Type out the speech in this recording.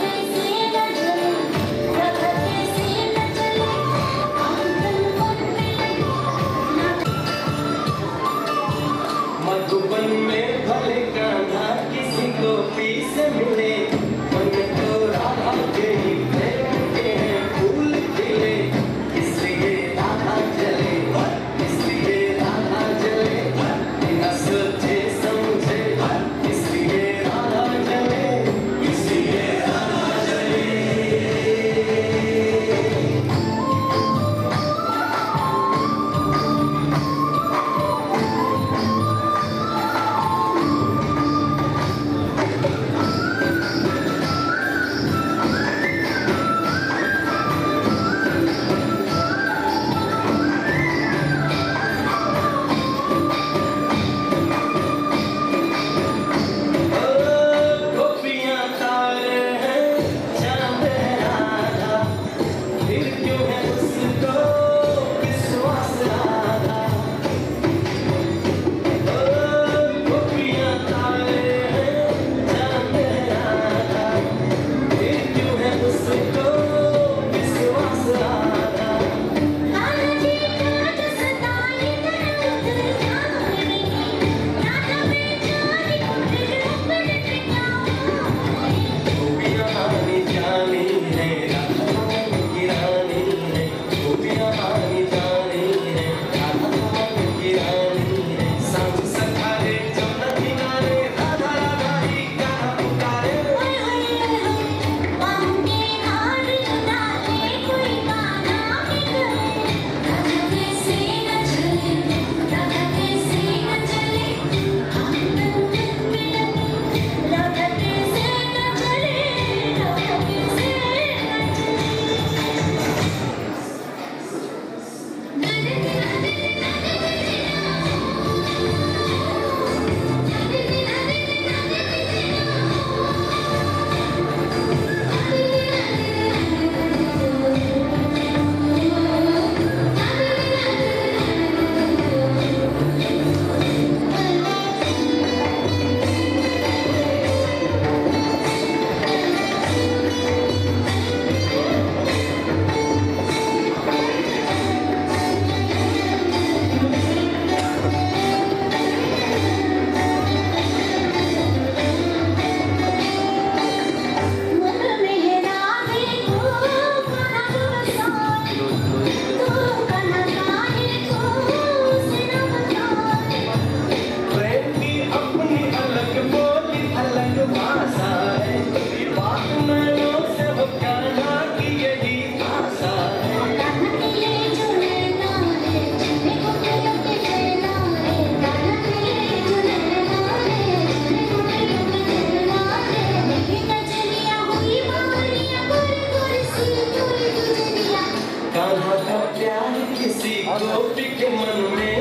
amazing. Tô picando mesmo